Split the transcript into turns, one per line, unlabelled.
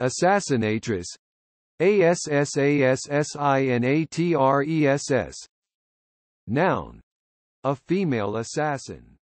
Assassinatress ASSASSINATRESS Noun. A female assassin.